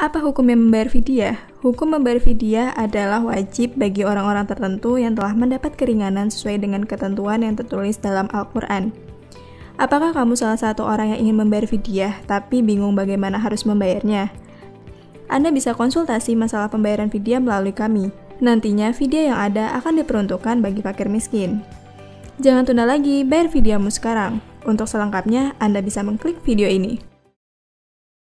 Apa hukum yang membayar fidyah? Hukum membayar fidyah adalah wajib bagi orang-orang tertentu yang telah mendapat keringanan sesuai dengan ketentuan yang tertulis dalam Al-Quran. Apakah kamu salah satu orang yang ingin membayar fidyah tapi bingung bagaimana harus membayarnya? Anda bisa konsultasi masalah pembayaran fidyah melalui kami. Nantinya fidyah yang ada akan diperuntukkan bagi fakir miskin. Jangan tunda lagi, bayar fidyahmu sekarang. Untuk selengkapnya, Anda bisa mengklik video ini.